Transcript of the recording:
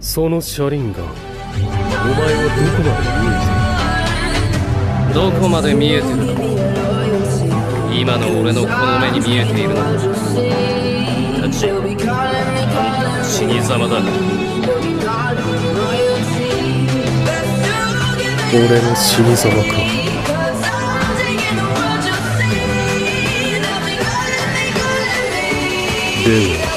その車輪が。お前はどこまで見えてるどこまで見えてるの？今の俺のこの目に見えているの？は死に様だ。俺の死に様か。では。